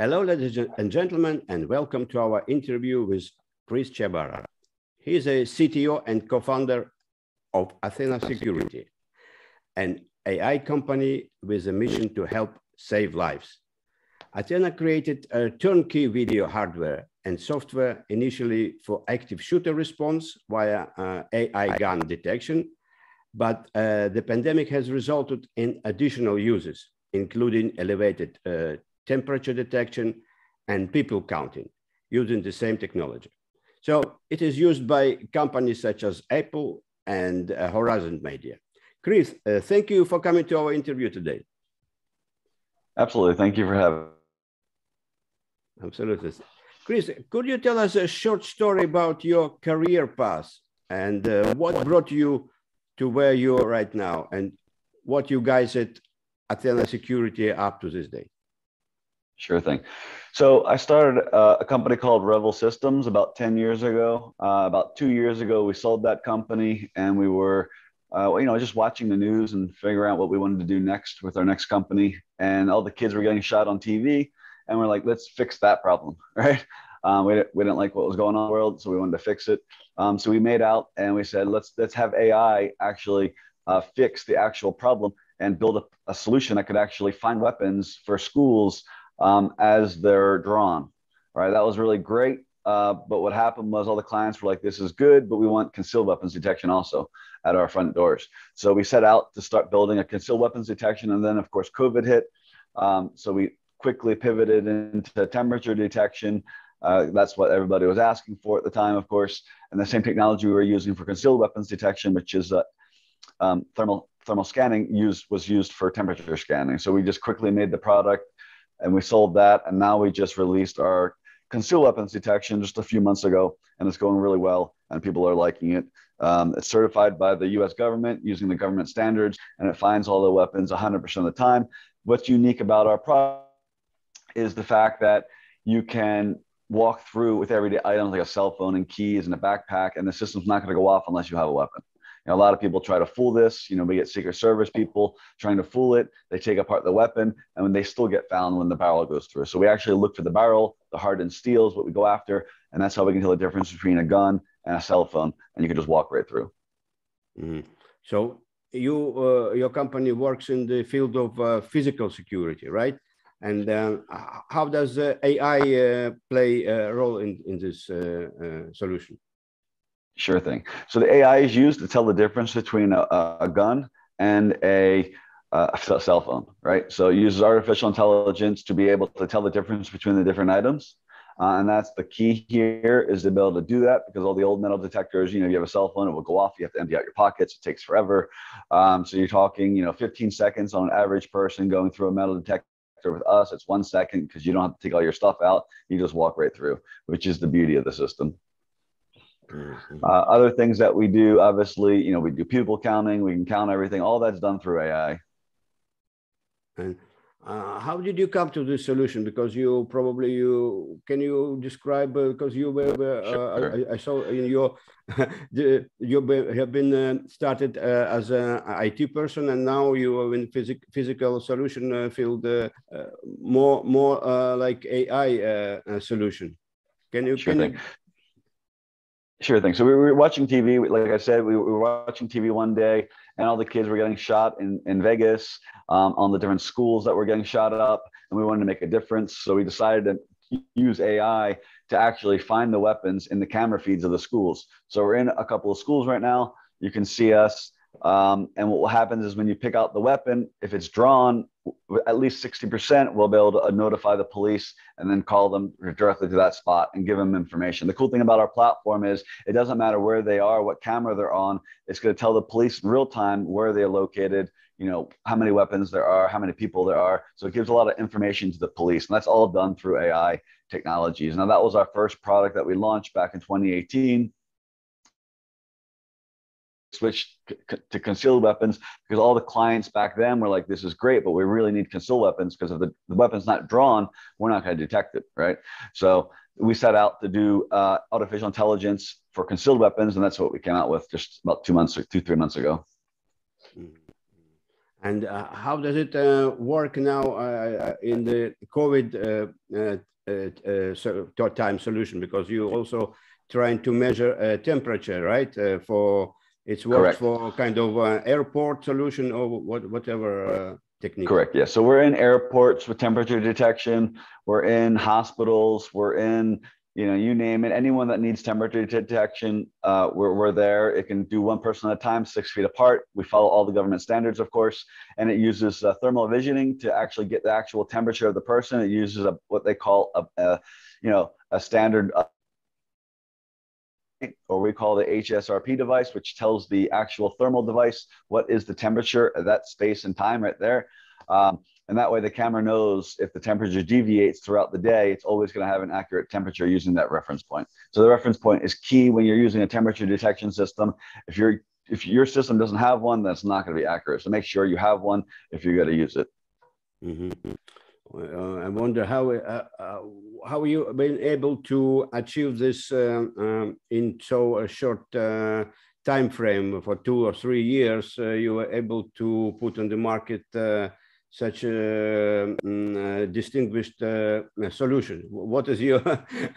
Hello, ladies and gentlemen, and welcome to our interview with Chris Ciabarra. He is a CTO and co-founder of Athena Security, an AI company with a mission to help save lives. Athena created a turnkey video hardware and software initially for active shooter response via uh, AI gun detection, but uh, the pandemic has resulted in additional uses, including elevated uh, temperature detection and people counting using the same technology. So it is used by companies such as Apple and uh, Horizon Media. Chris, uh, thank you for coming to our interview today. Absolutely. Thank you for having Absolutely. Chris, could you tell us a short story about your career path and uh, what brought you to where you are right now and what you guys at Athena Security are up to this day? Sure thing. So I started uh, a company called Revel Systems about 10 years ago. Uh, about two years ago, we sold that company and we were, uh, you know, just watching the news and figuring out what we wanted to do next with our next company. And all the kids were getting shot on TV. And we're like, let's fix that problem, right? Um, we, we didn't like what was going on in the world, so we wanted to fix it. Um, so we made out and we said, let's let's have AI actually uh, fix the actual problem and build a, a, solution that could actually find weapons for schools um, as they're drawn. Right, that was really great. Uh, but what happened was all the clients were like, "This is good, but we want concealed weapons detection also at our front doors." So we set out to start building a concealed weapons detection, and then of course COVID hit. Um, so we quickly pivoted into temperature detection. Uh, that's what everybody was asking for at the time, of course. And the same technology we were using for concealed weapons detection, which is uh, um, thermal thermal scanning, used was used for temperature scanning. So we just quickly made the product, and we sold that. And now we just released our concealed weapons detection just a few months ago, and it's going really well, and people are liking it. Um, it's certified by the U.S. government using the government standards, and it finds all the weapons 100% of the time. What's unique about our product is the fact that you can walk through with everyday items like a cell phone and keys and a backpack, and the system's not going to go off unless you have a weapon. Know, a lot of people try to fool this. You know, we get Secret Service people trying to fool it. They take apart the weapon, and they still get found when the barrel goes through. So we actually look for the barrel, the hardened steel is what we go after, and that's how we can tell the difference between a gun and a cell phone, and you can just walk right through. Mm-hmm. So you, uh, your company works in the field of uh, physical security, right? And um, how does uh, AI uh, play a role in, in this uh, uh, solution? Sure thing. So the AI is used to tell the difference between a, a gun and a, a, cell phone, right? So it uses artificial intelligence to be able to tell the difference between the different items. Uh, and that's the key here is to be able to do that because all the old metal detectors, you know, you have a cell phone, it will go off. You have to empty out your pockets. It takes forever. Um, so you're talking, you know, 15 seconds on an average person going through a metal detector with us, it's one second because you don't have to take all your stuff out. You just walk right through, which is the beauty of the system. Mm-hmm. Uh, other things that we do, obviously, you know, we do pupil counting. We can count everything. All that's done through AI. And uh, how did you come to this solution? Because you probably you can you describe uh, because you were, uh, sure. I, I, saw in your you have been uh, started uh, as an IT person and now you are in physic, physical solution uh, field more more like AI solution. Can you sure can thing. You... Sure thing. So we were watching TV. Like I said, we were watching TV one day, and all the kids were getting shot in in Vegas um, on the different schools that were getting shot up, and we wanted to make a difference. So we decided to use AI to actually find the weapons in the camera feeds of the schools. So we're in a couple of schools right now. You can see us. Um, and what happens is when you pick out the weapon, if it's drawn, at least 60% will be able to notify the police and then call them directly to that spot and give them information. The cool thing about our platform is it doesn't matter where they are, what camera they're on, it's going to tell the police in real time where they're located, you know, how many weapons there are, how many people there are. So it gives a lot of information to the police. And that's all done through AI technologies. Now, that was our first product that we launched back in 2018. Switched to concealed weapons because all the clients back then were like, this is great, but we really need concealed weapons because if the, the weapon's not drawn, we're not going to detect it, right? So we set out to do uh, artificial intelligence for concealed weapons, and that's what we came out with just about two months or two, three months ago. And uh, how does it uh, work now uh, in the COVID uh, time solution? Because you also trying to measure temperature, right? for it's works for kind of airport solution or what, whatever technique. Correct. Yeah. So we're in airports with temperature detection. We're in hospitals. We're in you know you name it. Anyone that needs temperature detection, uh, we're we're there. It can do one person at a time, six feet apart. We follow all the government standards, of course, and it uses uh, thermal visioning to actually get the actual temperature of the person. It uses a what they call a, a you know a standard. Or we call the HSRP device, which tells the actual thermal device what is the temperature of that space and time right there. Um, and that way the camera knows if the temperature deviates throughout the day, it's always going to have an accurate temperature using that reference point. So the reference point is key when you're using a temperature detection system. If you're if your system doesn't have one, that's not going to be accurate. So make sure you have one if you're going to use it. Mm-hmm. Uh, I wonder how uh, uh, how you been able to achieve this um, um, in so a short uh, time frame for two or three years. Uh, you were able to put on the market uh, such a um, distinguished solution. What is your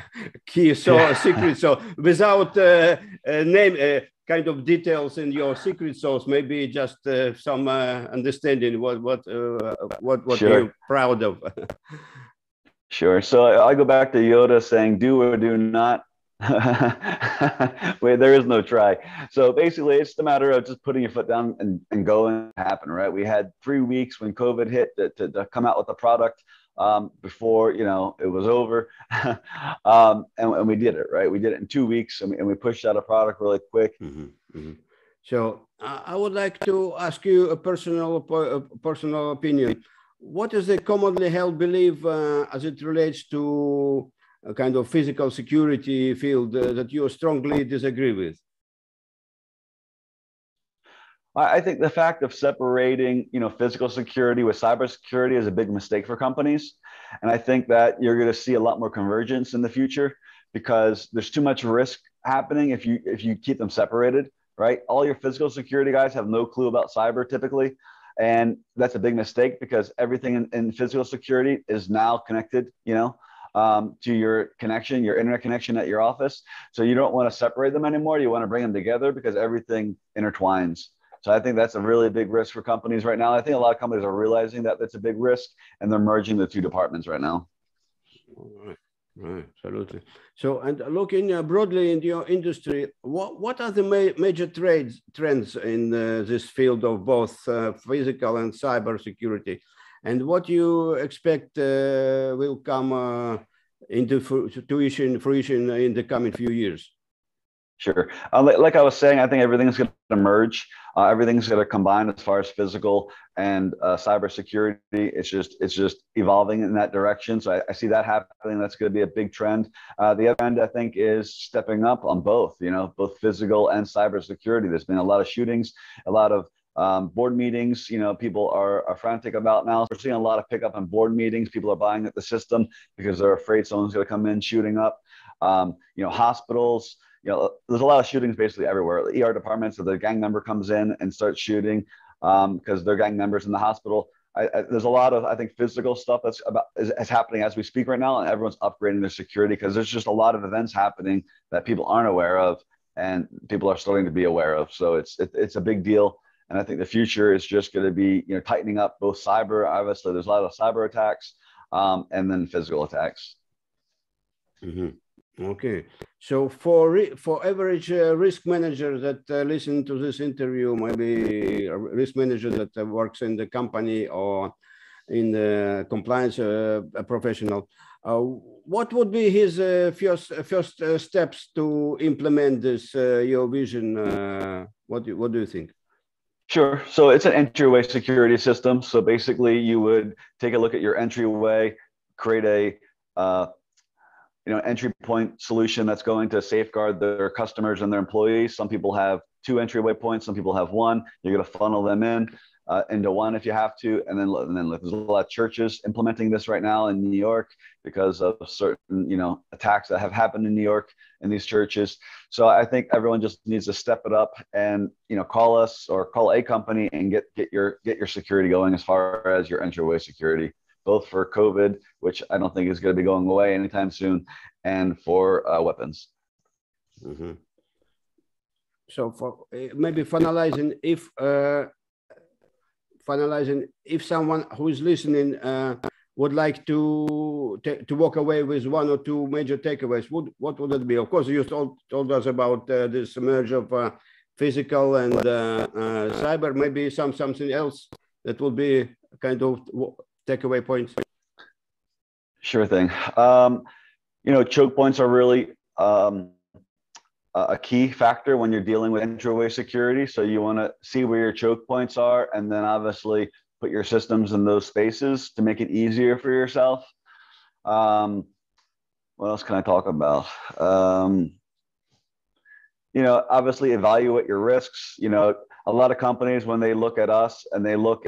key so secret? So without name kind of details in your secret sauce, maybe just uh, some uh, understanding what what uh, what what sure. you're proud of. sure. So I go back to Yoda saying, "Do or do not." Wait, there is no try. So basically, it's the matter of just putting your foot down and, and going happen, right? We had three weeks when COVID hit to, to, to come out with the product um, before you know it was over, um, and, and, we did it right. We did it in two weeks, and we, and we pushed out a product really quick. Mm-hmm, mm-hmm. So uh, I would like to ask you a personal a personal opinion. What is the commonly held belief uh, as it relates to a kind of physical security field uh, that you strongly disagree with? I think the fact of separating, you know, physical security with cybersecurity is a big mistake for companies, and I think that you're going to see a lot more convergence in the future because there's too much risk happening if you if you keep them separated. Right, all your physical security guys have no clue about cyber typically, and that's a big mistake because everything in, in physical security is now connected. You know, um, to your connection, your internet connection at your office. So you don't want to separate them anymore. You want to bring them together because everything intertwines. So I think that's a really big risk for companies right now. I think a lot of companies are realizing that that's a big risk and they're merging the two departments right now. Right, right, absolutely. So, and looking uh, broadly in your industry, what, what are the ma major trades, trends in uh, this field of both uh, physical and cyber security? And what you expect uh, will come uh, into fruition, fruition in the coming few years? Sure. Uh, like I was saying, I think everything's going to merge. Uh, everything's going to combine as far as physical and uh, cybersecurity. It's just it's just evolving in that direction. So I, I see that happening. That's going to be a big trend. Uh, the other end, I think, is stepping up on both. You know, both physical and cybersecurity. There's been a lot of shootings, a lot of um, board meetings, you know, people are, are frantic about now. We're seeing a lot of pickup on board meetings. People are buying at the system because they're afraid someone's going to come in shooting up. Um, you know, hospitals, you know, there's a lot of shootings basically everywhere. The ER departments, so the gang member comes in and starts shooting because um, they're gang members in the hospital. I, I, there's a lot of I think physical stuff that's about is, is, happening as we speak right now, and everyone's upgrading their security because there's just a lot of events happening that people aren't aware of, and people are starting to be aware of. So it's it, it's a big deal, and I think the future is just going to be you know tightening up both cyber. Obviously, there's a lot of cyber attacks, um, and then physical attacks. Mm-hmm. Okay, so for for average uh, risk manager that uh, listen to this interview, maybe a risk manager that uh, works in the company or in the compliance uh, professional, uh, what would be his uh, first first steps to implement this your vision? what do, what do you think? Sure. So it's an entryway security system. So basically, you would take a look at your entryway, create a uh, you know entry point solution that's going to safeguard their customers and their employees some people have two entryway points. Some people have one. You're going to funnel them in uh, into one if you have to. And then, and then there's a lot of churches implementing this right now in New York because of certain, you know, attacks that have happened in New York in these churches. So I think everyone just needs to step it up and, you know, call us or call a company and get, get your, get your security going as far as your entryway security, both for COVID, which I don't think is going to be going away anytime soon, and for uh, weapons. Mm-hmm. So for uh, maybe finalizing, if uh, finalizing, if someone who is listening uh, would like to to walk away with one or two major takeaways, would what would it be? Of course, you told told us about uh, this merge of uh, physical and uh, uh, cyber. Maybe some something else that would be kind of takeaway points. Sure thing. Um, you know, choke points are really um, a key factor when you're dealing with entryway security. So you want to see where your choke points are, and then obviously put your systems in those spaces to make it easier for yourself. Um, what else can I talk about? Um, you know, obviously evaluate your risks. You know, a lot of companies when they look at us and they look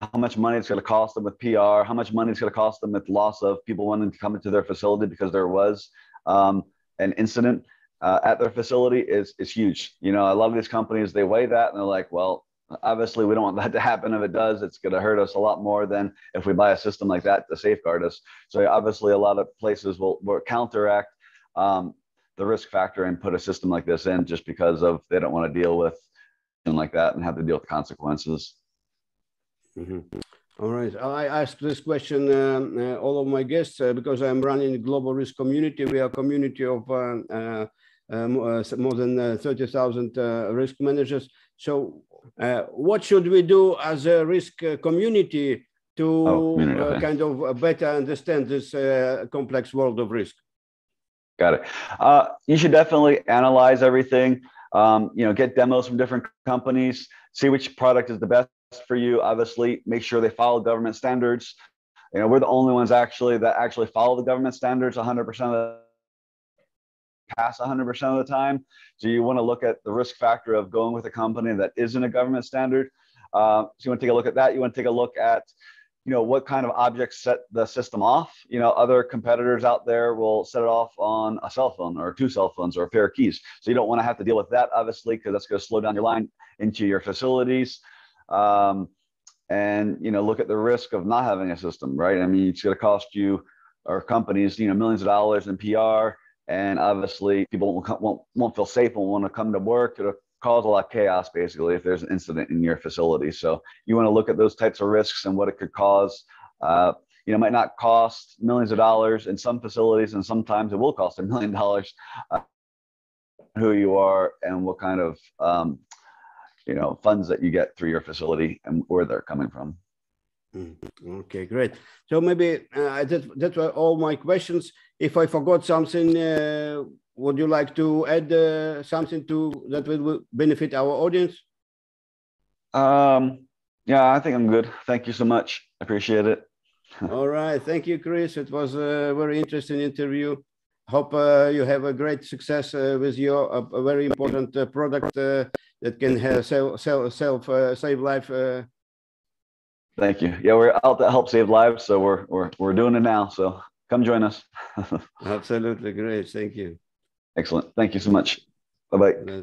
how much money it's going to cost them with PR, how much money it's going to cost them with loss of people wanting to come into their facility because there was um, an incident uh, at their facility is is huge. You know, a lot of these companies they weigh that and they're like, well, obviously we don't want that to happen. If it does, it's going to hurt us a lot more than if we buy a system like that to safeguard us. So obviously, a lot of places will, will counteract um, the risk factor and put a system like this in just because of they don't want to deal with something like that and have to deal with consequences. Mm-hmm. All right. I ask this question um, uh, all of my guests uh, because I'm running global risk community. We are a community of uh, uh uh, Uh, uh, more than uh, 30,000 uh, risk managers. So what should we do as a risk community to oh, kind of better understand this complex world of risk? Got it. you should definitely analyze everything. Um, you know, get demos from different companies, see which product is the best for you. Obviously, make sure they follow government standards. You know, we're the only ones actually that actually follow the government standards 100% of the pass 100% of the time. So you want to look at the risk factor of going with a company that isn't a government standard. Uh, so you want to take a look at that. You want to take a look at, you know, what kind of objects set the system off. You know, other competitors out there will set it off on a cell phone or two cell phones or a pair of keys. So you don't want to have to deal with that, obviously, because that's going to slow down your line into your facilities. Um, and you know, look at the risk of not having a system, right? I mean, it's going to cost you or companies, you know, millions of dollars in PR and obviously people won't, won't, won't feel safe and want to come to work. It'll cause a lot of chaos basically if there's an incident in your facility. So you want to look at those types of risks and what it could cause. Uh, you know, might not cost millions of dollars in some facilities, and sometimes it will cost a million dollars. Uh, who you are and what kind of um, you know funds that you get through your facility and where they're coming from. Mm-hmm. Okay, great. So maybe uh, that that were all my questions. If I forgot something, uh, would you like to add uh, something to that will benefit our audience? Um, yeah, I think I'm good. Thank you so much. I appreciate it. all right, thank you, Chris. It was a very interesting interview. Hope uh, you have a great success uh, with your a very important uh, product that can have, sell, sell, self save life Thank you. Yeah, we're out to help save lives, so we're we're we're doing it now. So come join us. Absolutely great. Thank you. Excellent. Thank you so much. Bye bye.